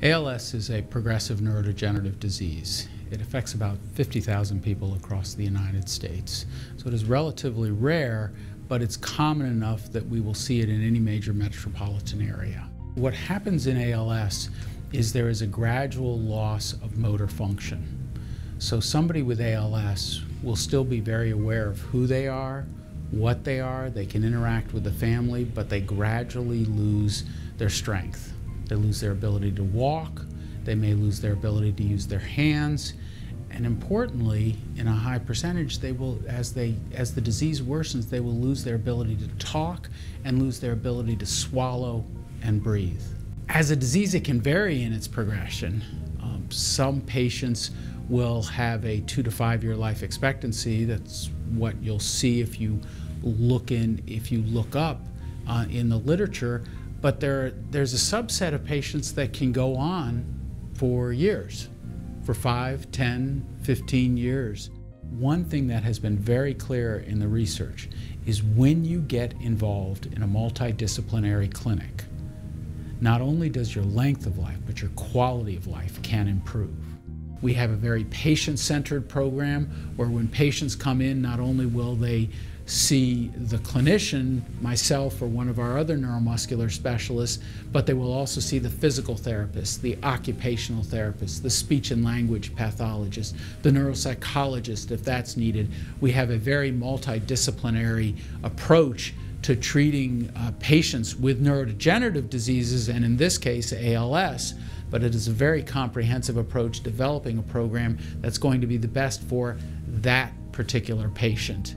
ALS is a progressive neurodegenerative disease. It affects about 50,000 people across the United States. So it is relatively rare, but it's common enough that we will see it in any major metropolitan area. What happens in ALS is there is a gradual loss of motor function. So somebody with ALS will still be very aware of who they are, what they are, they can interact with the family, but they gradually lose their strength. They lose their ability to walk, they may lose their ability to use their hands, and importantly, in a high percentage, they will, as they, as the disease worsens, they will lose their ability to talk and lose their ability to swallow and breathe. As a disease, it can vary in its progression. Um, some patients will have a two to five year life expectancy. That's what you'll see if you look in, if you look up uh, in the literature. But there, there's a subset of patients that can go on for years, for 5, 10, 15 years. One thing that has been very clear in the research is when you get involved in a multidisciplinary clinic, not only does your length of life, but your quality of life can improve. We have a very patient centered program where when patients come in, not only will they see the clinician, myself, or one of our other neuromuscular specialists, but they will also see the physical therapist, the occupational therapist, the speech and language pathologist, the neuropsychologist if that's needed. We have a very multidisciplinary approach to treating uh, patients with neurodegenerative diseases, and in this case, ALS. But it is a very comprehensive approach, developing a program that's going to be the best for that particular patient.